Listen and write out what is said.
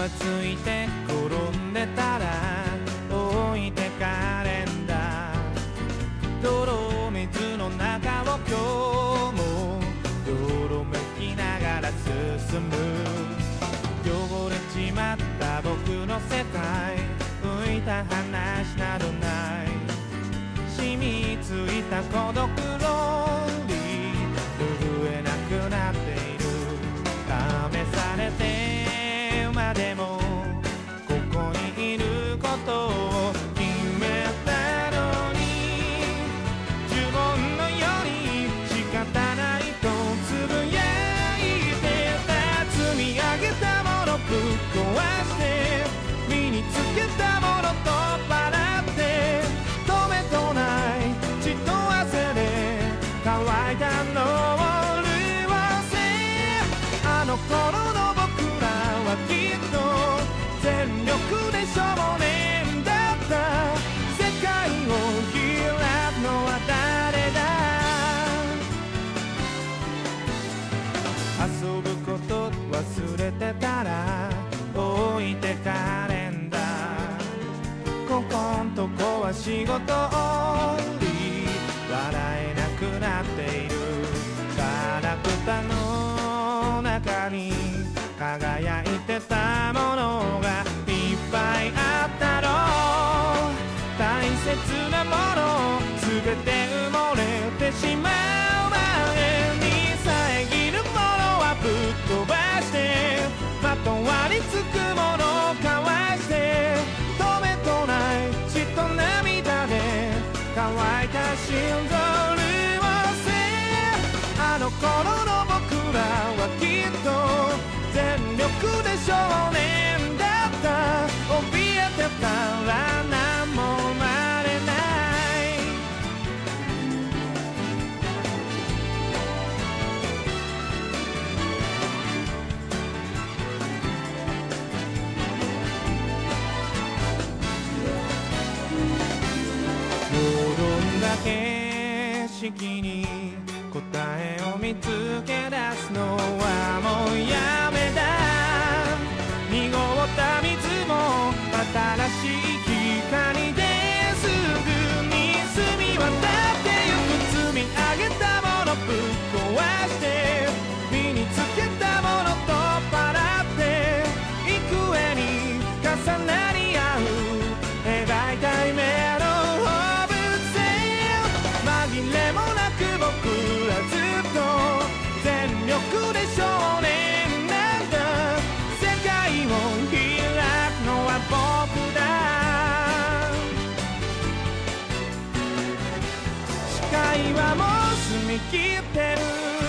まついて転んでたら置いてかれんだ泥水の中を今日も泥むきながら進む。汚れちまった僕の世界。乾いたのを潤せあの頃の僕らはきっと全力で少年だった。世界を開くのは誰だ？遊ぶこと忘れてたら置いてかれんだ。ここんとこは仕事終わり。笑えなくなっているガラクタの中に輝いてたものがいっぱいあったろう。大切なもの全て埋もれてしまう前に遮るものはぶっ飛ばしてまとわりつくものをかわして止めとない血と涙で乾いた心臓の頃の僕らはきっと全力で少年だった怯えてたら何も生まれない。よどんだ景色に答えを見つけ出すのはもうはもう澄み切ってる